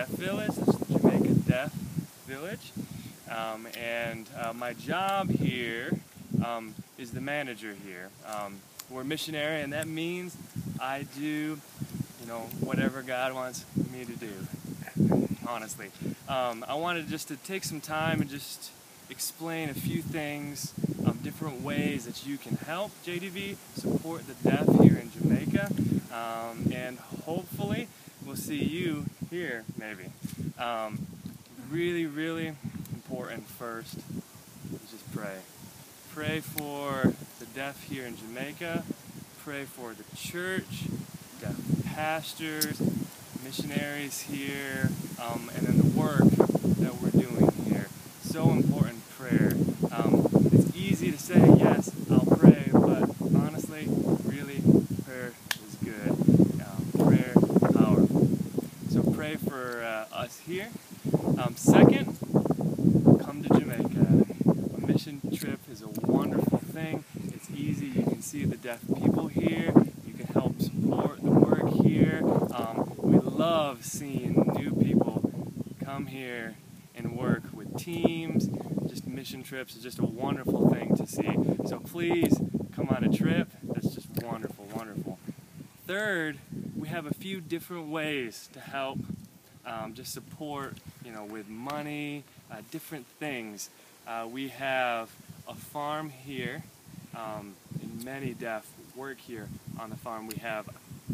Deaf Village. This is Jamaica Deaf Village. Um, and uh, my job here um, is the manager here. Um, we're missionary, and that means I do, you know, whatever God wants me to do, honestly. Um, I wanted just to take some time and just explain a few things um, different ways that you can help JDV support the deaf here in Jamaica. Um, and hopefully, we'll see you here maybe. Um, really, really important first is just pray. Pray for the deaf here in Jamaica. Pray for the church, deaf pastors, missionaries here, um, and then the work that we're doing here. So important prayer. Um, it's easy to say, yes, I'll pray, but honestly, really, prayer is good. Um, prayer powerful. So pray for uh, us here. Um, second, come to Jamaica. A mission trip is a wonderful thing. It's easy. You can see the deaf people here. You can help support the work here. Um, we love seeing new people come here and work with teams. Just mission trips is just a wonderful thing to see. So please come on a trip. That's just wonderful, wonderful. Third, have a few different ways to help um, just support, you know, with money, uh, different things. Uh, we have a farm here, um, and many deaf work here on the farm. We have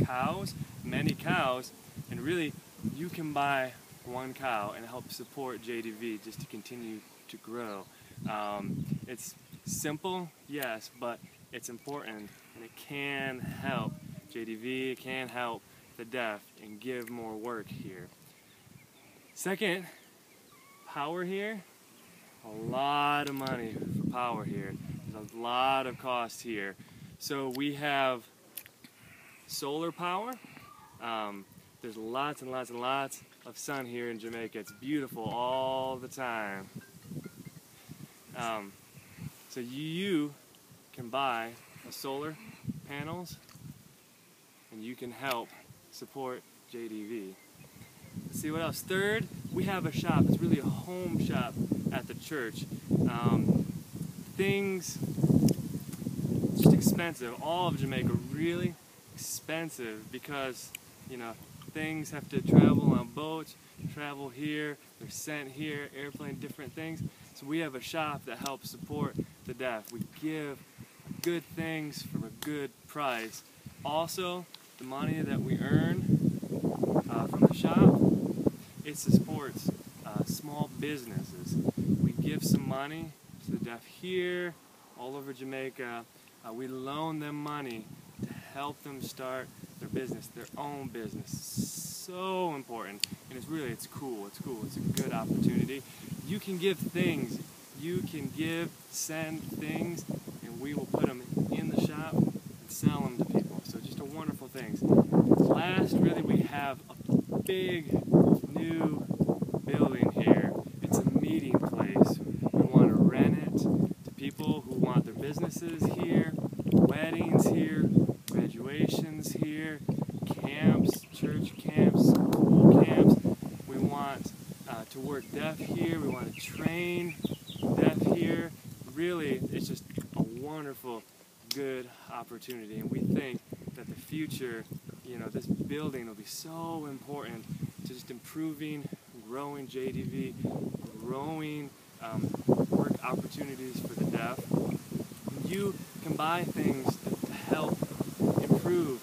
cows, many cows, and really you can buy one cow and help support JDV just to continue to grow. Um, it's simple, yes, but it's important and it can help JDV, can help the deaf and give more work here. Second, power here, a lot of money for power here. There's a lot of cost here. So we have solar power. Um, there's lots and lots and lots of sun here in Jamaica. It's beautiful all the time. Um, so you can buy solar panels and you can help support JDV. Let's see what else. Third, we have a shop. It's really a home shop at the church. Um, things just expensive. All of Jamaica really expensive because you know things have to travel on boats, travel here, they're sent here, airplane, different things. So we have a shop that helps support the deaf. We give good things for a good price. Also, the money that we earn uh, from the shop, it supports uh, small businesses. We give some money to the deaf here, all over Jamaica. Uh, we loan them money to help them start their business, their own business. So important, and it's really, it's cool, it's cool, it's a good opportunity. You can give things, you can give, send things, and we will put them in the shop and sell them to people. A wonderful things. Last, really, we have a big new building here. It's a meeting place. We want to rent it to people who want their businesses here, weddings here, graduations here, camps, church camps, school camps. We want uh, to work deaf here. We want to train deaf here. Really, it's just a wonderful, good opportunity. And we think that the future, you know, this building will be so important to just improving, growing JDV, growing um, work opportunities for the deaf. You can buy things to help improve